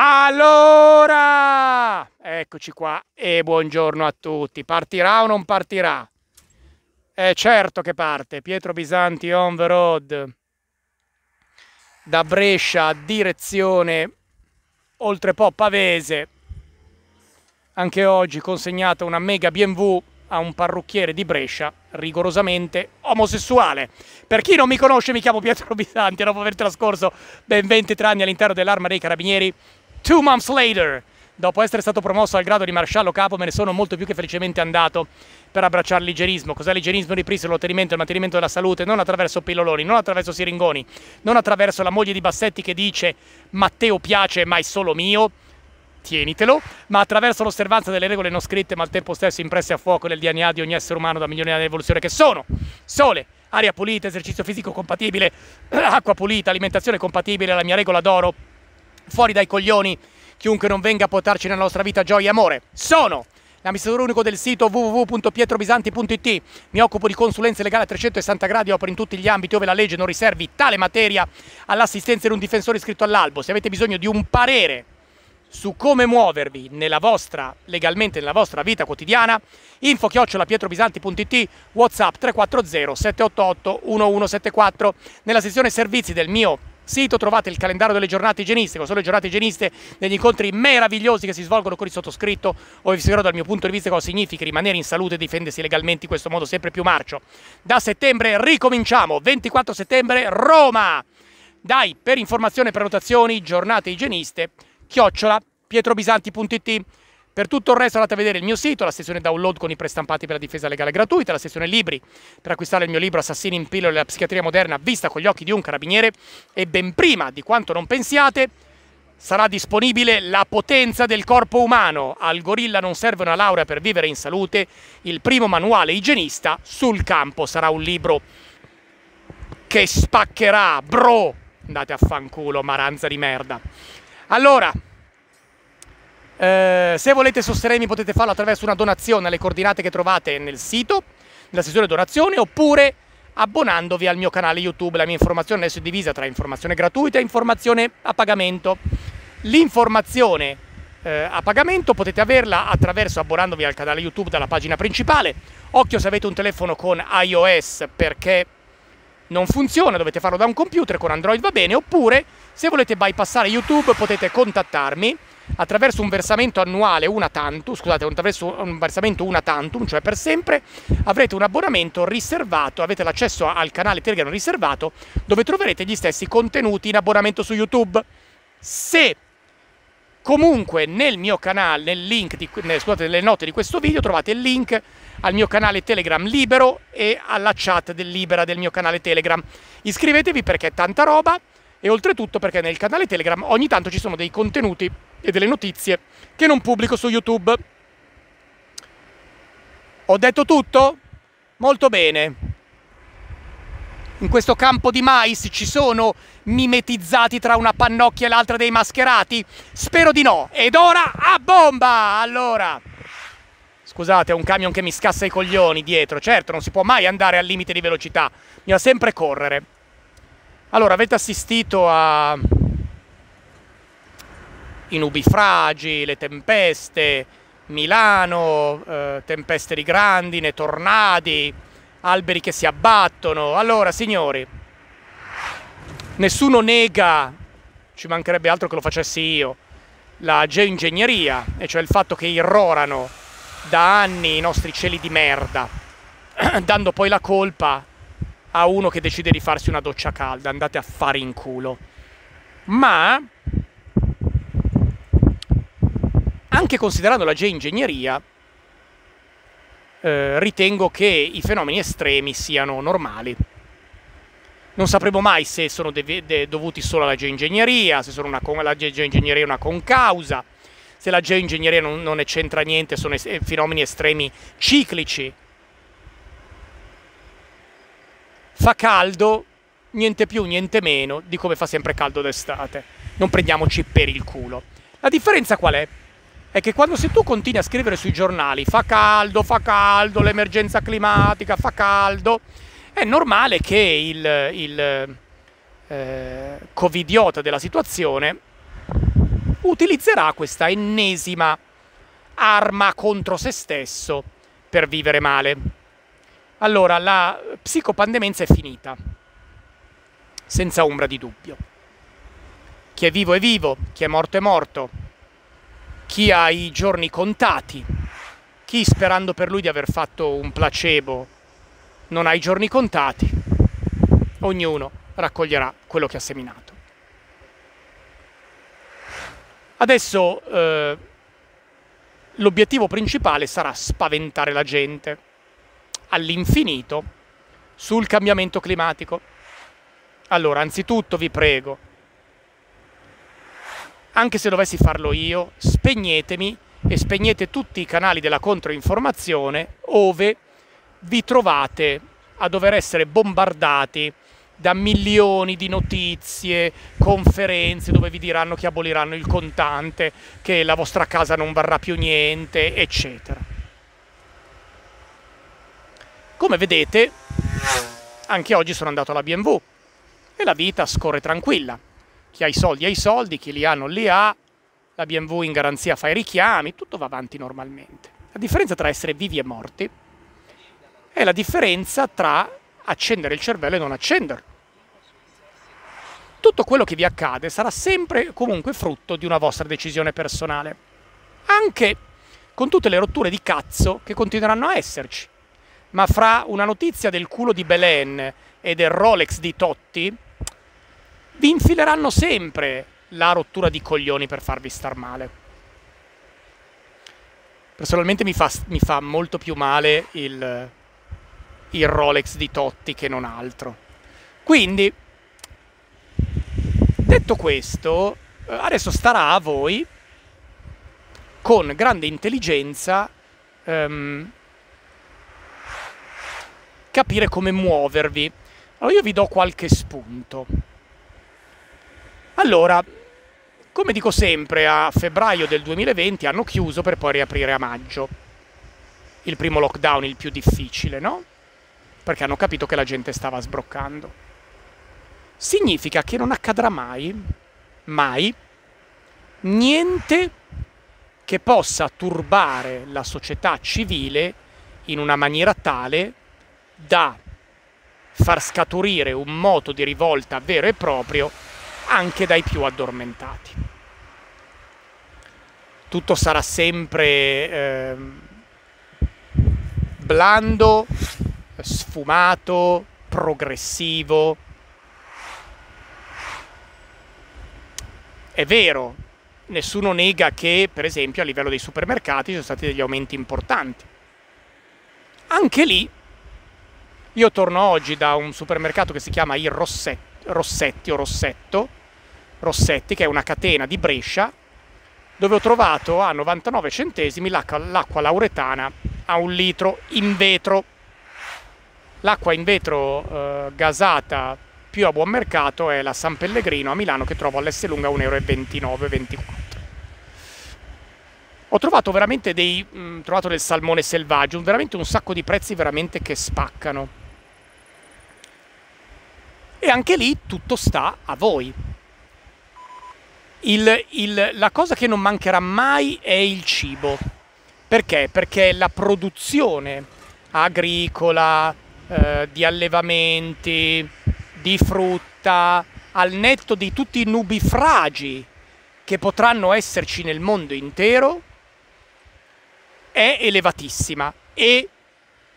Allora, eccoci qua e buongiorno a tutti. Partirà o non partirà? È certo che parte. Pietro Bisanti on the road da Brescia direzione Oltrepo Pavese. Anche oggi consegnata una mega BMW a un parrucchiere di Brescia rigorosamente omosessuale. Per chi non mi conosce mi chiamo Pietro Bisanti, dopo aver trascorso ben 23 anni all'interno dell'arma dei carabinieri Two months later, dopo essere stato promosso al grado di maresciallo capo, me ne sono molto più che felicemente andato per abbracciare l'igienismo. Cos'è l'igienismo? Ripristino, l'ottenimento e il mantenimento della salute, non attraverso pilloloni, non attraverso siringoni, non attraverso la moglie di Bassetti che dice Matteo piace ma è solo mio, tienitelo, ma attraverso l'osservanza delle regole non scritte ma al tempo stesso impresse a fuoco nel DNA di ogni essere umano da milioni di anni di evoluzione che sono sole, aria pulita, esercizio fisico compatibile, acqua pulita, alimentazione compatibile, la mia regola d'oro, fuori dai coglioni chiunque non venga a portarci nella nostra vita gioia e amore. Sono l'amministratore unico del sito www.pietrobisanti.it. Mi occupo di consulenze legali a 360 gradi, opero in tutti gli ambiti dove la legge non riservi tale materia all'assistenza di un difensore iscritto all'albo. Se avete bisogno di un parere su come muovervi nella vostra, legalmente nella vostra vita quotidiana, info chiocciolapietrobisanti.it, whatsapp 340 788 1174. Nella sezione servizi del mio sito trovate il calendario delle giornate igienistiche, sono le giornate igieniste degli incontri meravigliosi che si svolgono con il sottoscritto, o vi spiegherò dal mio punto di vista cosa significa rimanere in salute e difendersi legalmente in questo modo sempre più marcio. Da settembre ricominciamo, 24 settembre Roma! Dai, per informazioni e prenotazioni, giornate igieniste, chiocciola, pietrobisanti.it per tutto il resto andate a vedere il mio sito, la sezione download con i prestampati per la difesa legale gratuita, la sezione libri per acquistare il mio libro Assassini in pillole la psichiatria moderna vista con gli occhi di un carabiniere e ben prima di quanto non pensiate sarà disponibile La potenza del corpo umano. Al gorilla non serve una laurea per vivere in salute, il primo manuale igienista sul campo sarà un libro che spaccherà, bro! Andate a fanculo, maranza di merda. Allora, eh, se volete sostenermi potete farlo attraverso una donazione alle coordinate che trovate nel sito, nella sezione donazione, oppure abbonandovi al mio canale YouTube. La mia informazione adesso è divisa tra informazione gratuita e informazione a pagamento. L'informazione eh, a pagamento potete averla attraverso abbonandovi al canale YouTube dalla pagina principale. Occhio se avete un telefono con iOS perché non funziona, dovete farlo da un computer, con Android va bene, oppure se volete bypassare YouTube potete contattarmi attraverso un versamento annuale una tantum, scusate, attraverso un versamento una tantum, cioè per sempre, avrete un abbonamento riservato, avete l'accesso al canale Telegram riservato, dove troverete gli stessi contenuti in abbonamento su YouTube. Se comunque nel mio canale, nel link, di, scusate, nelle note di questo video trovate il link al mio canale Telegram libero e alla chat del libera del mio canale Telegram. Iscrivetevi perché è tanta roba e oltretutto perché nel canale Telegram ogni tanto ci sono dei contenuti e delle notizie che non pubblico su YouTube. Ho detto tutto? Molto bene. In questo campo di mais ci sono mimetizzati tra una pannocchia e l'altra dei mascherati? Spero di no. Ed ora a bomba! Allora, scusate, è un camion che mi scassa i coglioni dietro. Certo, non si può mai andare al limite di velocità, bisogna sempre correre. Allora, avete assistito a i nubifragi, le tempeste, Milano, eh, tempeste di grandine, tornadi, alberi che si abbattono. Allora, signori, nessuno nega, ci mancherebbe altro che lo facessi io, la geoingegneria, e cioè il fatto che irrorano da anni i nostri cieli di merda, dando poi la colpa a uno che decide di farsi una doccia calda. Andate a fare in culo. Ma anche considerando la geoingegneria, eh, ritengo che i fenomeni estremi siano normali. Non sapremo mai se sono dovuti solo alla geoingegneria, se la geoingegneria è una concausa, se la geoingegneria non, non c'entra niente, sono es fenomeni estremi ciclici. Fa caldo, niente più, niente meno di come fa sempre caldo d'estate. Non prendiamoci per il culo. La differenza qual è? È che quando se tu continui a scrivere sui giornali fa caldo, fa caldo, l'emergenza climatica, fa caldo, è normale che il, il eh, covidiota della situazione utilizzerà questa ennesima arma contro se stesso per vivere male. Allora, la psicopandemenza è finita, senza ombra di dubbio. Chi è vivo è vivo, chi è morto è morto, chi ha i giorni contati, chi sperando per lui di aver fatto un placebo non ha i giorni contati, ognuno raccoglierà quello che ha seminato. Adesso eh, l'obiettivo principale sarà spaventare la gente all'infinito sul cambiamento climatico. Allora, anzitutto vi prego, anche se dovessi farlo io, spegnetemi e spegnete tutti i canali della controinformazione ove vi trovate a dover essere bombardati da milioni di notizie, conferenze dove vi diranno che aboliranno il contante, che la vostra casa non varrà più niente, eccetera. Come vedete, anche oggi sono andato alla BMW e la vita scorre tranquilla. Chi ha i soldi ha i soldi, chi li ha non li ha, la BMW in garanzia fa i richiami, tutto va avanti normalmente. La differenza tra essere vivi e morti è la differenza tra accendere il cervello e non accenderlo. Tutto quello che vi accade sarà sempre comunque frutto di una vostra decisione personale, anche con tutte le rotture di cazzo che continueranno a esserci. Ma fra una notizia del culo di Belen e del Rolex di Totti, vi infileranno sempre la rottura di coglioni per farvi star male. Personalmente mi fa, mi fa molto più male il, il Rolex di Totti che non altro. Quindi, detto questo, eh, adesso starà a voi con grande intelligenza ehm, capire come muovervi. Allora io vi do qualche spunto. Allora, come dico sempre, a febbraio del 2020 hanno chiuso per poi riaprire a maggio. Il primo lockdown, il più difficile, no? Perché hanno capito che la gente stava sbroccando. Significa che non accadrà mai, mai, niente che possa turbare la società civile in una maniera tale da far scaturire un moto di rivolta vero e proprio anche dai più addormentati. Tutto sarà sempre eh, blando, sfumato, progressivo. È vero, nessuno nega che, per esempio, a livello dei supermercati ci sono stati degli aumenti importanti. Anche lì, io torno oggi da un supermercato che si chiama il Rossetti, Rossetti o Rossetto, Rossetti, che è una catena di Brescia, dove ho trovato a 99 centesimi l'acqua lauretana a un litro in vetro. L'acqua in vetro eh, gasata più a buon mercato è la San Pellegrino a Milano che trovo all'Esselunga 1,29-24 Ho trovato veramente dei, mh, mm, trovato del salmone selvaggio, veramente un sacco di prezzi veramente che spaccano. E anche lì tutto sta a voi. Il, il, la cosa che non mancherà mai è il cibo. Perché? Perché la produzione agricola, eh, di allevamenti, di frutta, al netto di tutti i nubifragi che potranno esserci nel mondo intero, è elevatissima e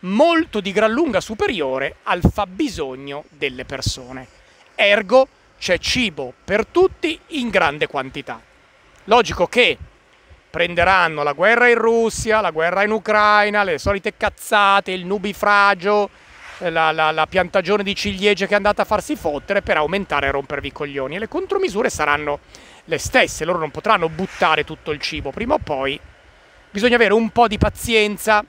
molto di gran lunga superiore al fabbisogno delle persone. Ergo, c'è cibo per tutti in grande quantità. Logico che prenderanno la guerra in Russia, la guerra in Ucraina, le solite cazzate, il nubifragio, la, la, la, piantagione di ciliegie che è andata a farsi fottere per aumentare e rompervi i coglioni. E le contromisure saranno le stesse, loro non potranno buttare tutto il cibo, prima o poi bisogna avere un po' di pazienza.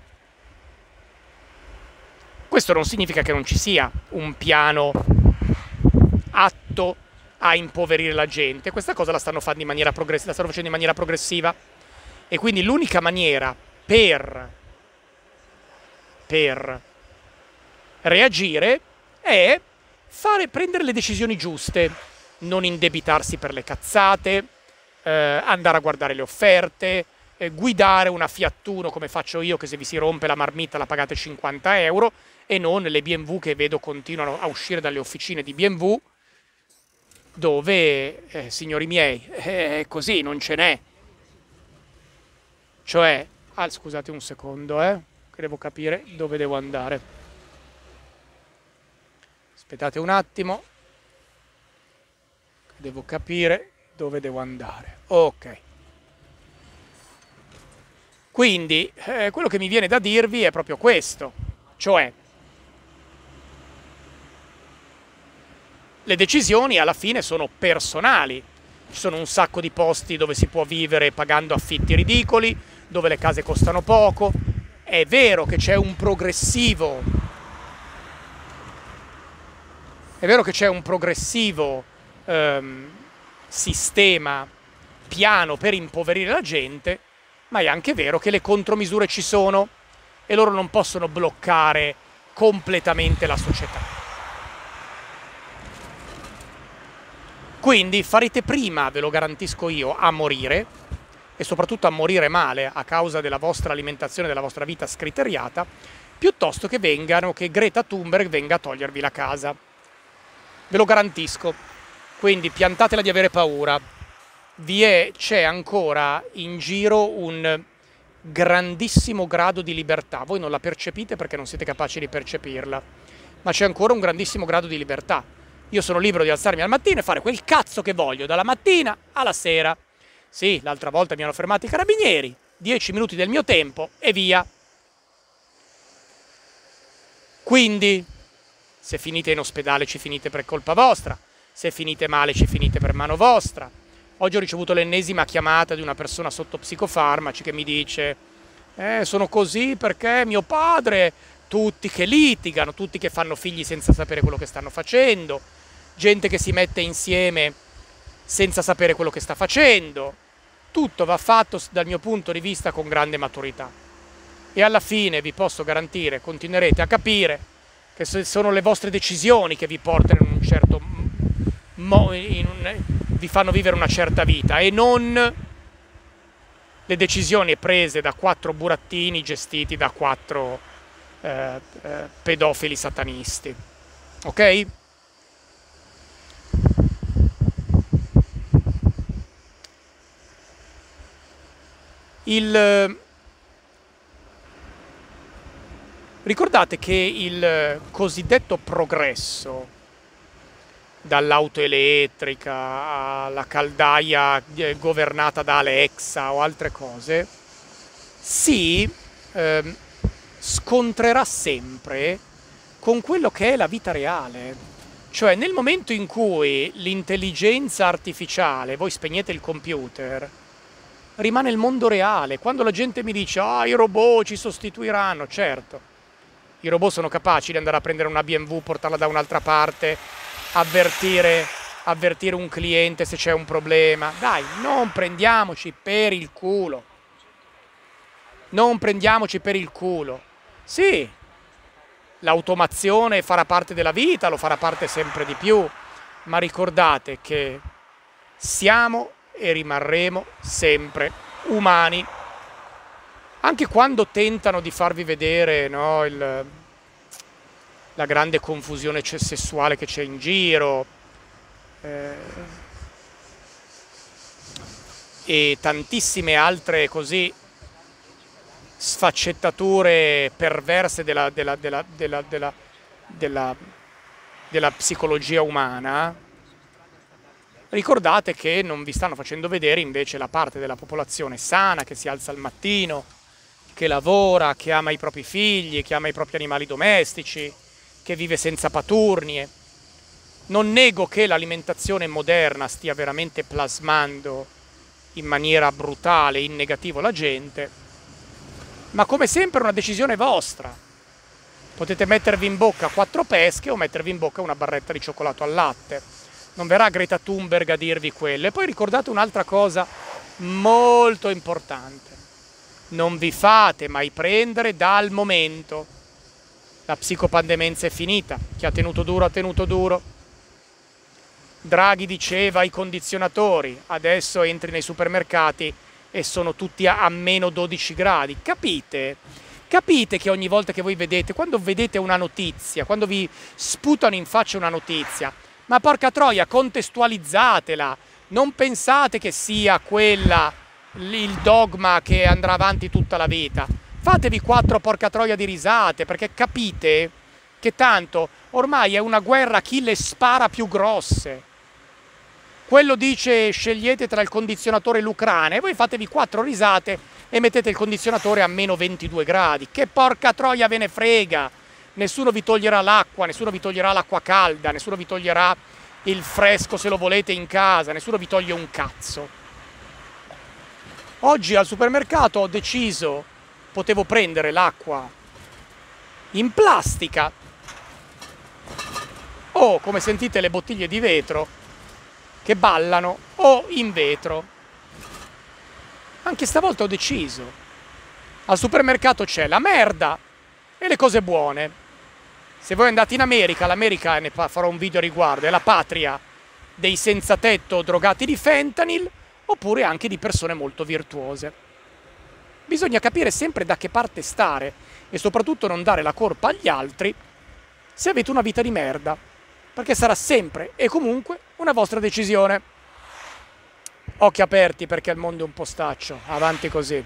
Questo non significa che non ci sia un piano atto a impoverire la gente. Questa cosa la stanno, la stanno facendo in maniera progressiva. E quindi l'unica maniera per, per reagire è fare, prendere le decisioni giuste, non indebitarsi per le cazzate, eh, andare a guardare le offerte, eh, guidare una Fiat Uno come faccio io che se vi si rompe la marmitta la pagate 50 euro e non le BMW che vedo continuano a uscire dalle officine di BMW dove, eh, signori miei, è eh, così, non ce n'è. Cioè, ah, scusate un secondo, eh, che devo capire dove devo andare. Aspettate un attimo, devo capire dove devo andare. Ok. Quindi, eh, quello che mi viene da dirvi è proprio questo, cioè le decisioni alla fine sono personali. Ci sono un sacco di posti dove si può vivere pagando affitti ridicoli, dove le case costano poco. È vero che c'è un progressivo è vero che c'è un progressivo ehm, sistema piano per impoverire la gente, ma è anche vero che le contromisure ci sono e loro non possono bloccare completamente la società. Quindi farete prima, ve lo garantisco io, a morire e soprattutto a morire male a causa della vostra alimentazione, della vostra vita scriteriata, piuttosto che vengano, che Greta Thunberg venga a togliervi la casa. Ve lo garantisco. Quindi piantatela di avere paura. Vi è, c'è ancora in giro un grandissimo grado di libertà. Voi non la percepite perché non siete capaci di percepirla, ma c'è ancora un grandissimo grado di libertà io sono libero di alzarmi al mattino e fare quel cazzo che voglio, dalla mattina alla sera. Sì, l'altra volta mi hanno fermato i carabinieri, 10 minuti del mio tempo e via. Quindi, se finite in ospedale ci finite per colpa vostra, se finite male ci finite per mano vostra. Oggi ho ricevuto l'ennesima chiamata di una persona sotto psicofarmaci che mi dice eh, sono così perché mio padre, tutti che litigano, tutti che fanno figli senza sapere quello che stanno facendo, gente che si mette insieme senza sapere quello che sta facendo. Tutto va fatto dal mio punto di vista con grande maturità. E alla fine vi posso garantire, continuerete a capire che sono le vostre decisioni che vi portano in un certo modo, vi fanno vivere una certa vita e non le decisioni prese da quattro burattini gestiti da quattro eh, eh, pedofili satanisti. Ok? Il... Ricordate che il cosiddetto progresso, dall'auto elettrica alla caldaia eh, governata da Alexa o altre cose, si eh, scontrerà sempre con quello che è la vita reale. Cioè nel momento in cui l'intelligenza artificiale, voi spegnete il computer, rimane il mondo reale. Quando la gente mi dice ah i robot ci sostituiranno, certo, i robot sono capaci di andare a prendere una BMW, portarla da un'altra parte, avvertire, avvertire un cliente se c'è un problema. Dai, non prendiamoci per il culo. Non prendiamoci per il culo. Sì, l'automazione farà parte della vita, lo farà parte sempre di più, ma ricordate che siamo e rimarremo sempre umani. Anche quando tentano di farvi vedere no, il, la grande confusione sessuale che c'è in giro eh, e tantissime altre così sfaccettature perverse della, della, della, della psicologia umana, Ricordate che non vi stanno facendo vedere invece la parte della popolazione sana che si alza al mattino, che lavora, che ama i propri figli, che ama i propri animali domestici, che vive senza paturnie. Non nego che l'alimentazione moderna stia veramente plasmando in maniera brutale, in negativo la gente, ma come sempre è una decisione vostra. Potete mettervi in bocca quattro pesche o mettervi in bocca una barretta di cioccolato al latte non verrà Greta Thunberg a dirvi quello. E poi ricordate un'altra cosa molto importante. Non vi fate mai prendere dal momento. La psicopandemenza è finita. Chi ha tenuto duro ha tenuto duro. Draghi diceva i condizionatori, adesso entri nei supermercati e sono tutti a, a meno 12 gradi. Capite? Capite che ogni volta che voi vedete, quando vedete una notizia, quando vi sputano in faccia una notizia, ma porca troia, contestualizzatela, non pensate che sia quella il dogma che andrà avanti tutta la vita. Fatevi quattro porca troia di risate, perché capite che tanto ormai è una guerra chi le spara più grosse. Quello dice scegliete tra il condizionatore e l'Ucraina e voi fatevi quattro risate e mettete il condizionatore a meno 22 gradi. Che porca troia ve ne frega! Nessuno vi toglierà l'acqua, nessuno vi toglierà l'acqua calda, nessuno vi toglierà il fresco se lo volete in casa, nessuno vi toglie un cazzo. Oggi al supermercato ho deciso, potevo prendere l'acqua in plastica o come sentite le bottiglie di vetro che ballano o in vetro. Anche stavolta ho deciso. Al supermercato c'è la merda e le cose buone. Se voi andate in America, l'America ne farò un video a riguardo, è la patria dei senza tetto drogati di fentanyl oppure anche di persone molto virtuose. Bisogna capire sempre da che parte stare e soprattutto non dare la colpa agli altri se avete una vita di merda, perché sarà sempre e comunque una vostra decisione. Occhi aperti perché il mondo è un postaccio, avanti così.